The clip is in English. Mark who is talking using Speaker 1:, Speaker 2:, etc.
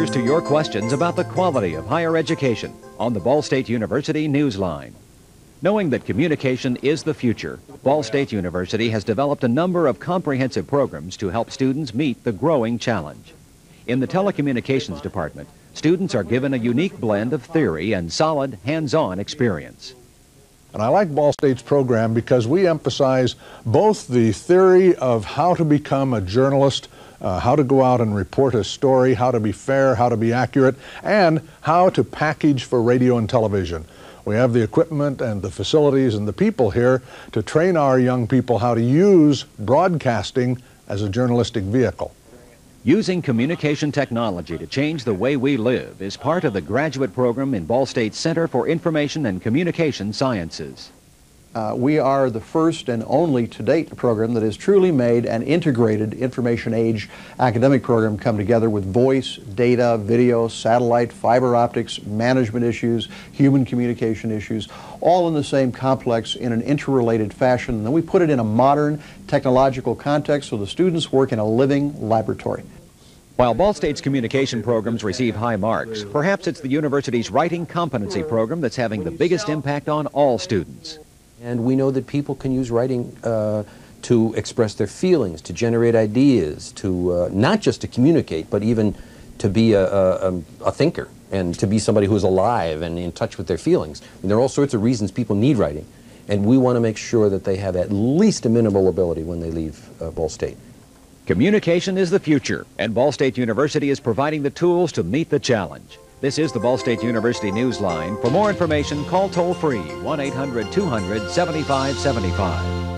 Speaker 1: answers to your questions about the quality of higher education on the Ball State University Newsline. Knowing that communication is the future, Ball State University has developed a number of comprehensive programs to help students meet the growing challenge. In the telecommunications department, students are given a unique blend of theory and solid hands-on experience.
Speaker 2: And I like Ball State's program because we emphasize both the theory of how to become a journalist, uh, how to go out and report a story, how to be fair, how to be accurate, and how to package for radio and television. We have the equipment and the facilities and the people here to train our young people how to use broadcasting as a journalistic vehicle.
Speaker 1: Using communication technology to change the way we live is part of the graduate program in Ball State's Center for Information and Communication Sciences.
Speaker 3: Uh, we are the first and only to date program that has truly made an integrated information age academic program come together with voice, data, video, satellite, fiber optics, management issues, human communication issues, all in the same complex in an interrelated fashion. And then we put it in a modern technological context so the students work in a living laboratory.
Speaker 1: While Ball State's communication programs receive high marks, perhaps it's the university's writing competency program that's having the biggest impact on all students.
Speaker 4: And we know that people can use writing uh, to express their feelings, to generate ideas, to uh, not just to communicate, but even to be a, a, a, thinker and to be somebody who's alive and in touch with their feelings. And there are all sorts of reasons people need writing. And we want to make sure that they have at least a minimal ability when they leave uh, Ball State.
Speaker 1: Communication is the future, and Ball State University is providing the tools to meet the challenge. This is the Ball State University Newsline. For more information, call toll free 1 800 200 7575.